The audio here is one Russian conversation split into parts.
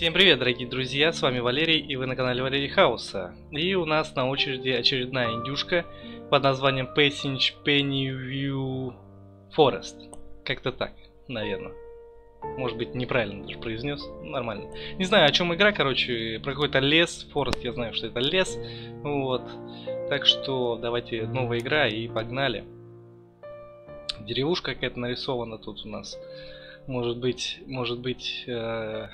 Всем привет, дорогие друзья, с вами Валерий, и вы на канале Валерий Хауса. И у нас на очереди очередная индюшка под названием Passage Pennywiew Forest. Как-то так, наверное. Может быть, неправильно даже произнес. Нормально. Не знаю, о чем игра, короче, про какой-то лес. Форест, я знаю, что это лес. Вот. Так что давайте новая игра и погнали. Деревушка какая-то нарисована тут у нас. Может быть, может быть, э,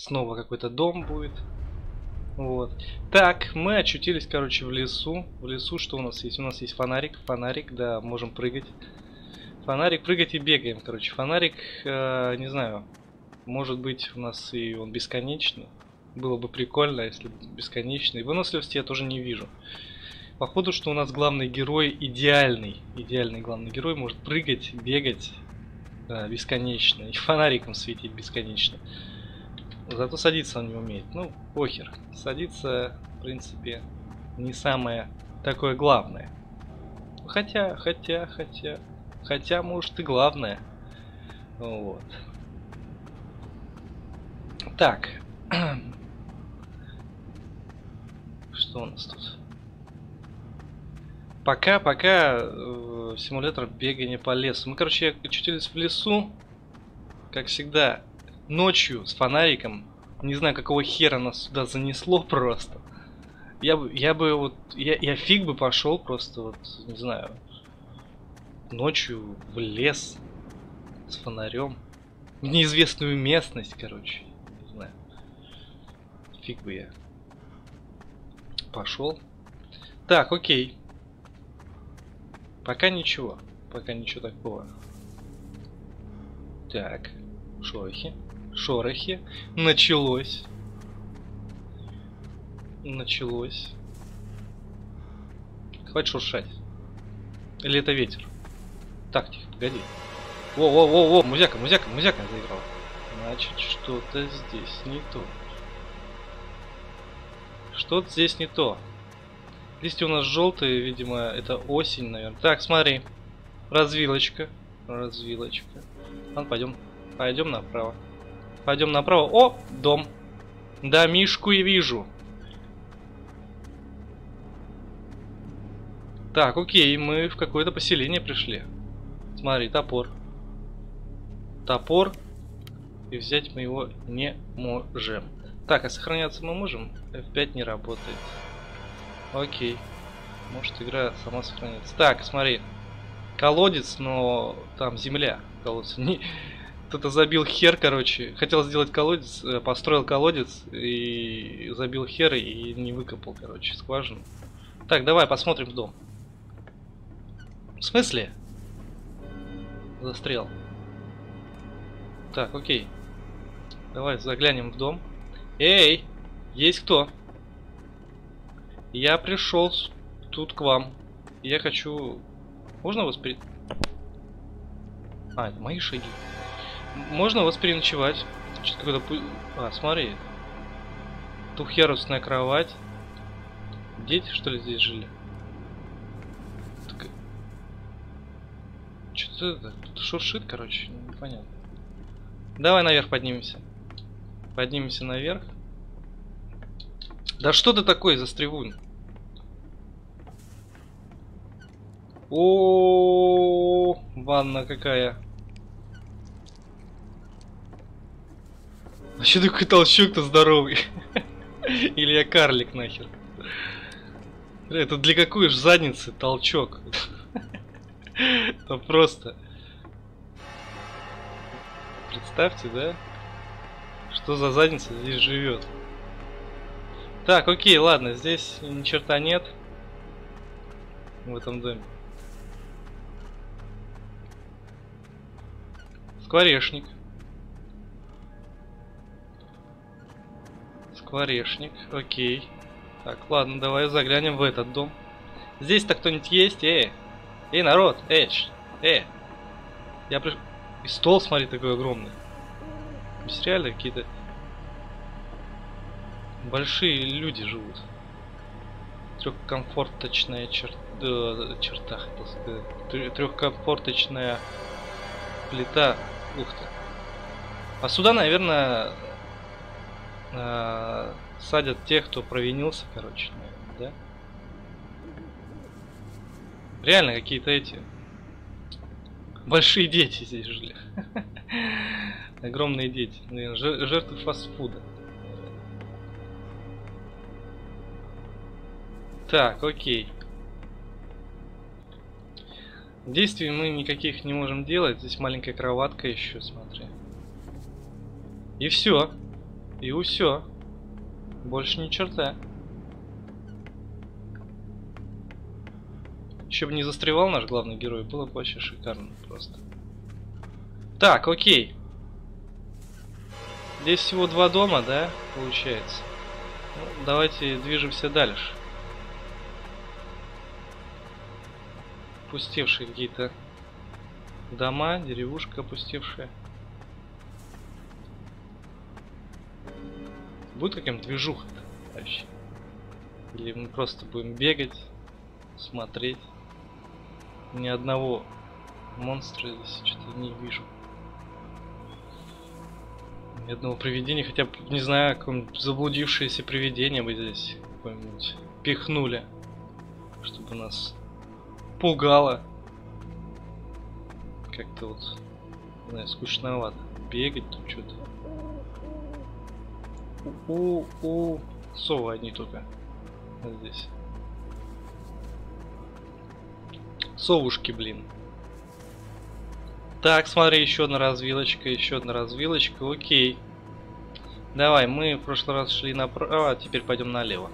снова какой-то дом будет. Вот. Так, мы очутились, короче, в лесу. В лесу что у нас есть? У нас есть фонарик. Фонарик, да, можем прыгать. Фонарик, прыгать и бегаем, короче. Фонарик, э, не знаю, может быть у нас и он бесконечный. Было бы прикольно, если бесконечный. Выносливости я тоже не вижу. Походу, что у нас главный герой идеальный. Идеальный главный герой может прыгать, бегать да, бесконечно. И фонариком светить бесконечно. Зато садиться он не умеет. Ну, похер. Садиться, в принципе, не самое такое главное. Хотя, хотя, хотя, хотя, может и главное. Вот. Так. Что у нас тут? Пока, пока э, симулятор бегания по лесу. Мы, короче, очутились в лесу. Как всегда, ночью с фонариком. Не знаю, какого хера нас сюда занесло просто. Я бы, я бы вот, я, я фиг бы пошел просто вот, не знаю, ночью в лес с фонарем. В неизвестную местность, короче. Не знаю. Фиг бы я пошел. Так, окей. Пока ничего. Пока ничего такого. Так. Шорохи шорохи. Началось. Началось. Хватит шуршать. Или это ветер? Так, тихо, погоди. Во-во-во-во, музяка, музяка, музяка заиграл. Значит, что-то здесь не то. Что-то здесь не то. Листья у нас желтые, видимо, это осень, наверное. Так, смотри. Развилочка. Развилочка. Ладно, пойдем. Пойдем направо. Пойдем направо. О, дом. Да, Мишку и вижу. Так, окей, мы в какое-то поселение пришли. Смотри, топор. Топор. И взять мы его не можем. Так, а сохраняться мы можем? F5 не работает. Окей. Может игра сама сохранится. Так, смотри. Колодец, но там земля. Колодец. Кто-то забил хер, короче. Хотел сделать колодец, э, построил колодец и забил хер и не выкопал, короче, скважину. Так, давай посмотрим дом. В смысле? Застрял. Так, окей. Давай заглянем в дом. Эй, есть кто? Я пришел тут к вам. Я хочу... Можно воспри... А, это мои шаги. Можно вас переночевать. Что-то какой-то... А, смотри. Двухъярусная кровать. Дети, что ли, здесь жили? Так... Что-то это... Тут шуршит, короче. Непонятно. Давай наверх поднимемся. Поднимемся наверх. Да что ты такой, застревун? О, -о, -о, -о ванна какая. А что такой толчок-то здоровый? Или я карлик нахер? Это для какой же задницы толчок? Это просто... Представьте, да? Что за задница здесь живет? Так, окей, ладно, здесь ни черта нет. В этом доме. Скворечник. Скворечник, окей. Так, ладно, давай заглянем в этот дом. Здесь-то кто-нибудь есть? Эй! Эй, народ! Эй! Эй! Я приш... И стол, смотри, такой огромный. Здесь реально какие-то... Большие люди живут. Трехкомфорточная чер... э, черта, хотел сказать. Трехкомфорточная плита. Ух ты. А сюда, наверное, э, садят тех, кто провинился, короче, наверное, да? Реально какие-то эти большие дети здесь жили. Огромные дети, наверное, жертвы фастфуда. Так, окей. Действий мы никаких не можем делать. Здесь маленькая кроватка еще, смотри. И все. И все. Больше ни черта. Еще бы не застревал наш главный герой, было бы вообще шикарно просто. Так, окей. Здесь всего два дома, да, получается? Ну, давайте движемся дальше. Пустевшие какие-то дома, деревушка опустевшая. Будет какая-нибудь движуха-то вообще? Или мы просто будем бегать, смотреть? Ни одного монстра здесь что-то не вижу. Ни одного привидения, хотя бы, не знаю, какое-нибудь заблудившееся привидение бы здесь какое-нибудь пихнули, чтобы нас пугало. Как-то вот, не знаю, скучновато. Бегать тут что-то. У, у, совы одни только. Вот здесь. Совушки, блин. Так, смотри, еще одна развилочка, еще одна развилочка, окей. Давай, мы в прошлый раз шли направо, а теперь пойдем налево.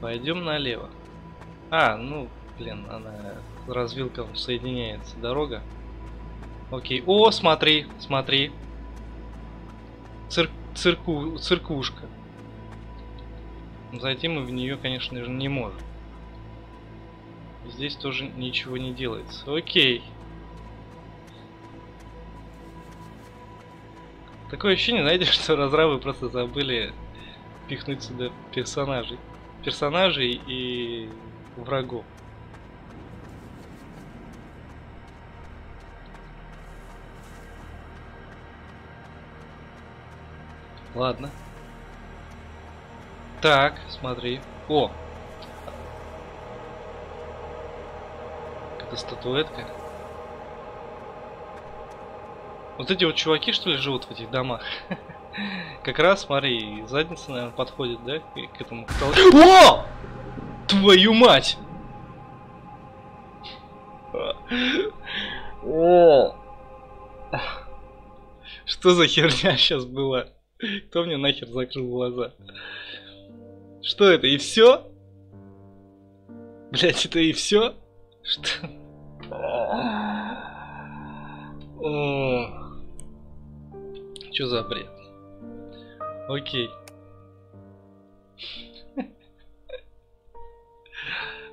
Пойдем налево. А, ну, блин, она развилком соединяется дорога. Окей. О, смотри, смотри. Цир цирку циркушка. Зайти мы в нее, конечно же, не можем. Здесь тоже ничего не делается. Окей. Такое ощущение, знаете, что разрабы просто забыли пихнуть сюда персонажей. Персонажей и врагов. Ладно. Так, смотри. О! Это статуэтка. Вот эти вот чуваки, что ли, живут в этих домах? Как раз, смотри, задница, наверное, подходит, да, к этому потолку. О! Твою мать! О! Что за херня сейчас была? Кто мне нахер закрыл глаза? Что это, и все? Блять, это и все? Что? Что за бред? Окей.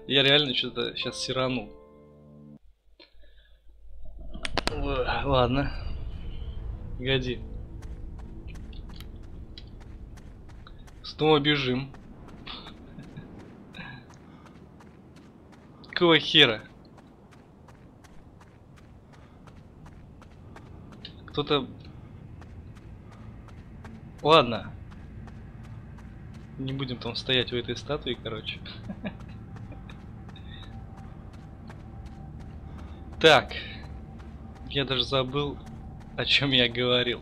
Я реально что-то сейчас сирану. Ладно. Погоди. Снова бежим. Какого хера? Кто-то... Ладно. Не будем там стоять у этой статуи, короче. Так. Я даже забыл, о чем я говорил.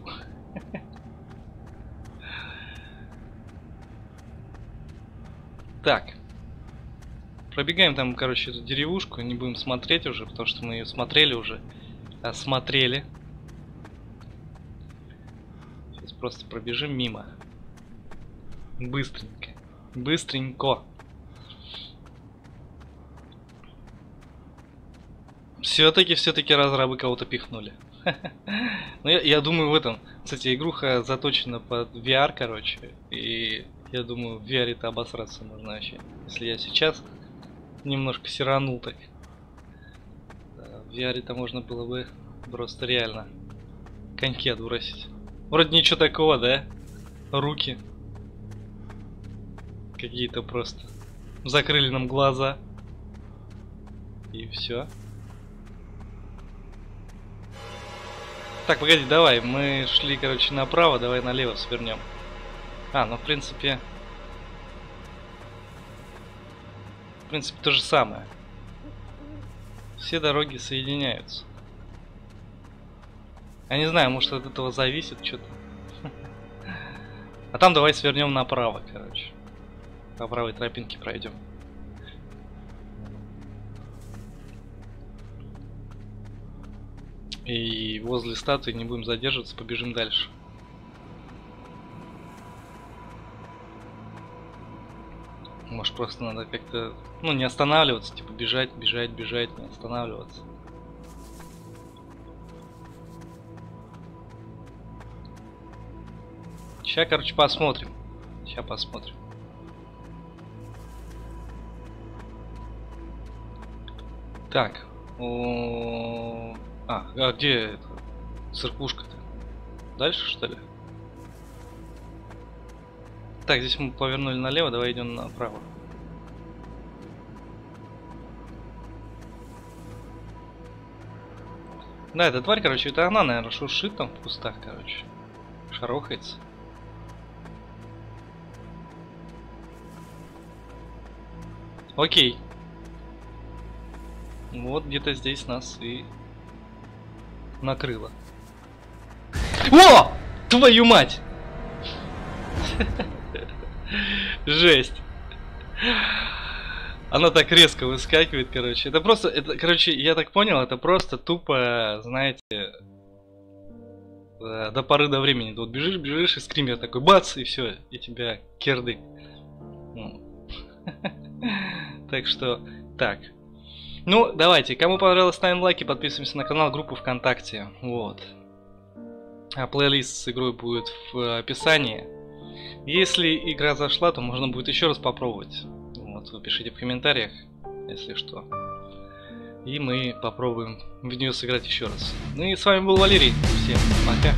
Так. Пробегаем там, короче, эту деревушку, не будем смотреть уже, потому что мы ее смотрели уже. Осмотрели. Сейчас просто пробежим мимо. Быстренько. Быстренько. Все-таки, все-таки разрабы кого-то пихнули. Ну, я, я думаю, в этом. Кстати, игруха заточена под VR, короче. И я думаю, в VR-то обосраться можно вообще. Если я сейчас немножко сиранул так. В VR-то можно было бы просто реально коньки отбросить. Вроде ничего такого, да? Руки. Какие-то просто. Закрыли нам глаза. И все. Так, погоди, давай. Мы шли, короче, направо, давай налево свернем. А, ну в принципе... В принципе, то же самое. Все дороги соединяются. Я не знаю, может от этого зависит что-то. А там давай свернем направо, короче. По правой тропинке пройдем. И возле статуи не будем задерживаться, побежим дальше. Может просто надо как-то, ну не останавливаться, типа бежать, бежать, бежать, не останавливаться. Сейчас, короче, посмотрим. Сейчас посмотрим. Так. О... А, а где это? Церквушка-то? Дальше, что ли? Так, здесь мы повернули налево, давай идем направо. Да, эта тварь, короче, это она, наверное, шуршит там в кустах, короче. Шарохается. Окей. Вот где-то здесь нас и накрыло. О! Твою мать! Жесть. Она так резко выскакивает, короче. Это просто, это, короче, я так понял, это просто тупо, знаете, э, до поры до времени. Ты вот бежишь, бежишь, и скример такой, бац, и все, и тебя кердык. Так что, так. Ну, давайте, кому понравилось, ставим лайки, подписываемся на канал, группу ВКонтакте. Вот. А плейлист с игрой будет в описании. Если игра зашла, то можно будет еще раз попробовать. Вот, вы пишите в комментариях, если что. И мы попробуем в нее сыграть еще раз. Ну и с вами был Валерий. Всем пока.